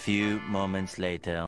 few moments later.